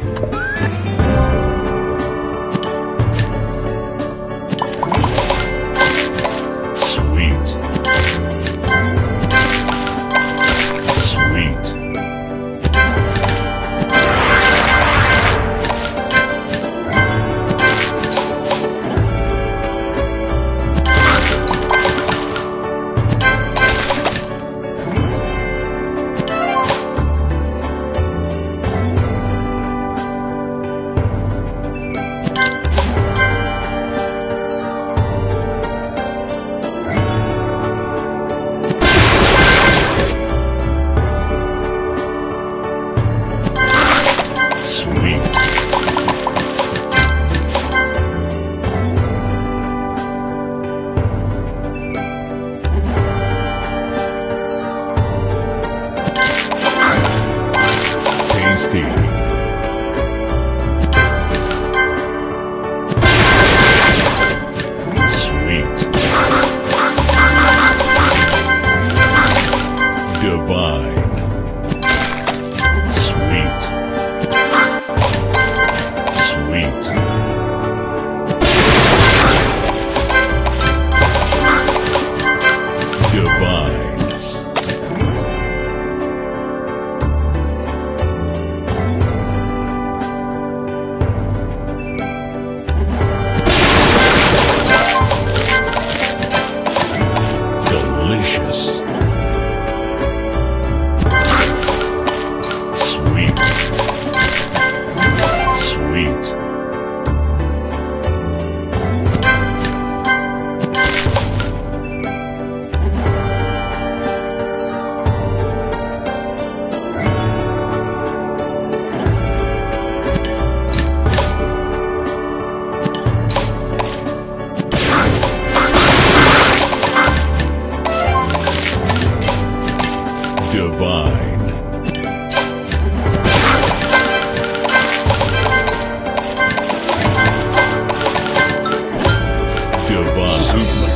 Sweet. Divine. Sweet. Sweet. Divine. Divine. Divine.